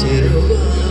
接着